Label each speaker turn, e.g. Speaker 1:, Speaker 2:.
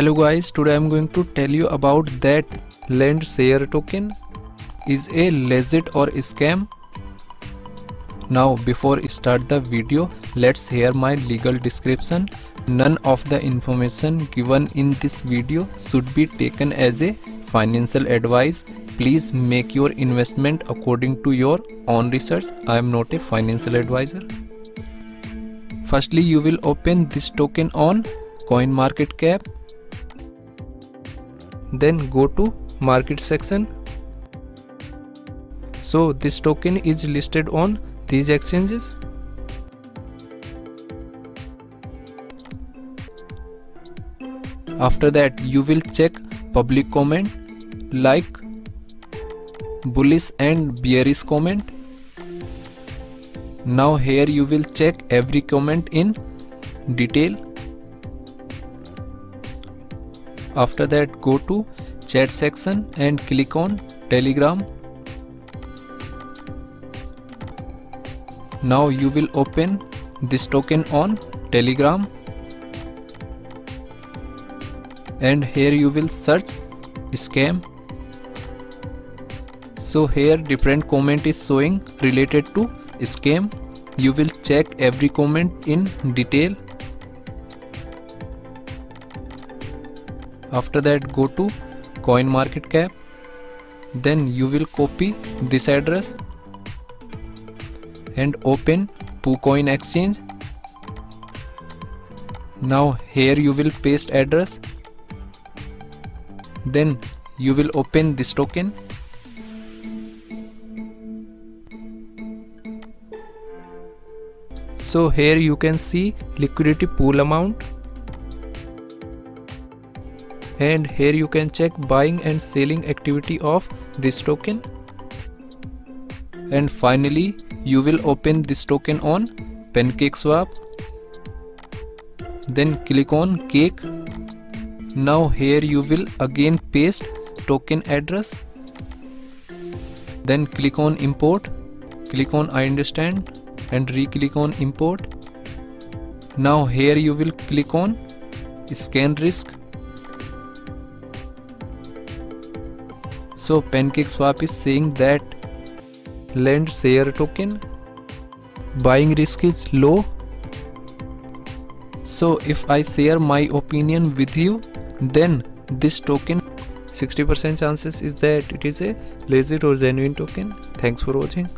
Speaker 1: hello guys today i'm going to tell you about that LAND token. Is a legit or scam? Now before start the video let's hear my legal description. None of the information given in this video should be taken as a financial advice. Please make your investment according to your own research. I am not a financial advisor. Firstly you will open this token on coin market cap then go to market section. So this token is listed on these exchanges. After that you will check public comment like bullish and bearish comment. Now here you will check every comment in detail after that go to chat section and click on telegram. Now you will open this token on telegram. And here you will search scam. So here different comment is showing related to scam. You will check every comment in detail after that go to coin market cap. Then you will copy this address and open PooCoin exchange. Now here you will paste address. Then you will open this token. So here you can see liquidity pool amount and here you can check buying and selling activity of this token. And finally you will open this token on pancakeswap then click on cake. Now here you will again paste token address. Then click on import. Click on I understand and re-click on import. Now here you will click on scan risk so pancakeswap is saying that Landshare token buying risk is low. So if i share my opinion with you then this token 60% chances is that it is a legit or genuine token. Thanks for watching